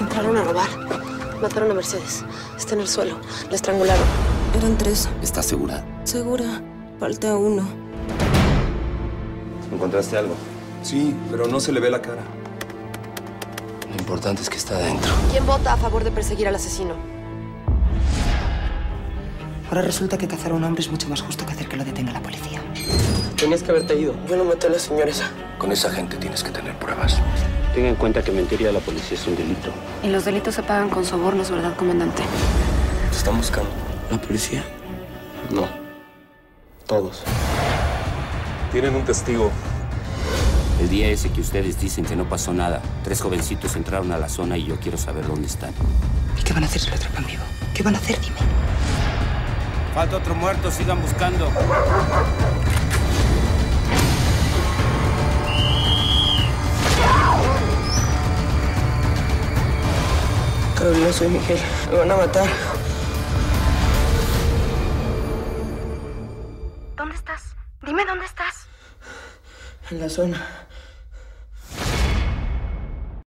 Mataron a Mercedes. Está en el suelo. La estrangularon. Eran tres. ¿Estás segura? Segura. Falta uno. ¿Encontraste algo? Sí, pero no se le ve la cara. Lo importante es que está adentro. ¿Quién vota a favor de perseguir al asesino? Ahora resulta que cazar a un hombre es mucho más justo que hacer que lo detenga la policía. Tenías que haberte ido. Yo no maté a la señora esa. Con esa gente tienes que tener pruebas. Tenga en cuenta que mentir a la policía es un delito. Y los delitos se pagan con sobornos, ¿verdad, comandante? Te están buscando. ¿La policía? No. Todos. Tienen un testigo. El día ese que ustedes dicen que no pasó nada, tres jovencitos entraron a la zona y yo quiero saber dónde están. ¿Y qué van a hacer si lo atrapan vivo? ¿Qué van a hacer? Dime. Falta otro muerto, sigan buscando. Carolina, soy Miguel. Me van a matar. ¿Dónde estás? Dime dónde estás. En la zona.